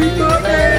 Happy birthday!